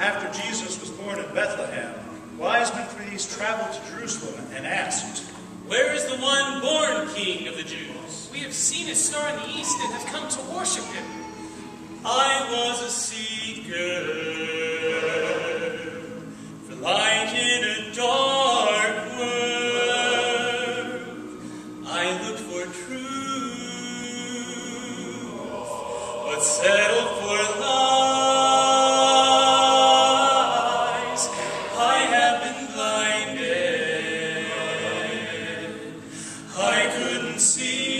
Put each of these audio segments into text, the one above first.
After Jesus was born in Bethlehem, wise men priests traveled to Jerusalem and asked, Where is the one born King of the Jews? We have seen his star in the east and have come to worship him. I was a seeker for light in a dark see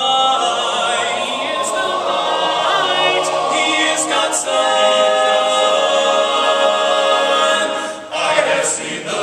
see the